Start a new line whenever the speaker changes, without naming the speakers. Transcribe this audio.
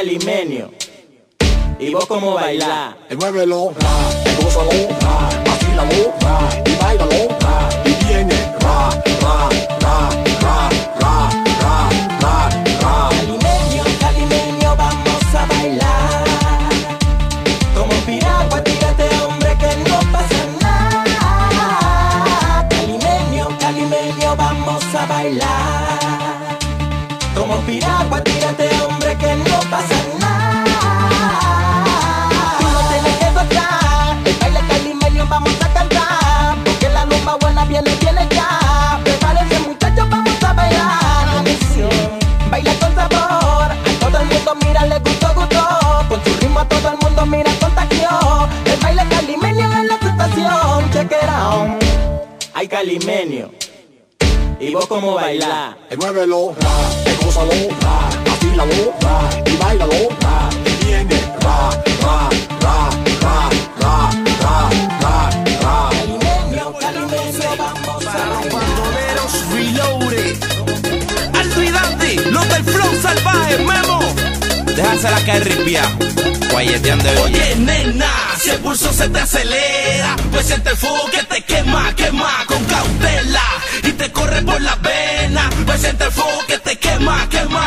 calimenio. ¿Y vos cómo bailás?
El muévelo, ra, gózalo, ra, vacílalo, ra, y bailalo, ra, y viene, ra, ra, ra, ra, ra, ra, ra, ra.
Calimenio, calimenio, vamos a bailar. Como un piragua, tírate hombre que no pasa nada. Calimenio, calimenio, vamos a bailar. Como un piragua, mundo mira, le gustó, gustó. Con su ritmo a todo el mundo mira, contagió. El baile calimenio en la situación. Check it out. Ay, calimenio. ¿Y vos cómo bailás?
El muévelo, ra, gózalo, ra, vacílalo, ra, y bailalo, ra, y viene, ra, ra, ra, ra, ra, ra, ra, ra.
Calimenio, calimenio, vamos a bailar.
Bandoleros Reloaded. Aldo y Dandy, los del flow salvaje, Memo. Déjasela caer ripia. Guayeteando Oye, nena, si el pulso se te acelera, pues siente el fuego que te quema, quema con cautela. Y te corre por la vena, pues siente el fuego que te quema, quema,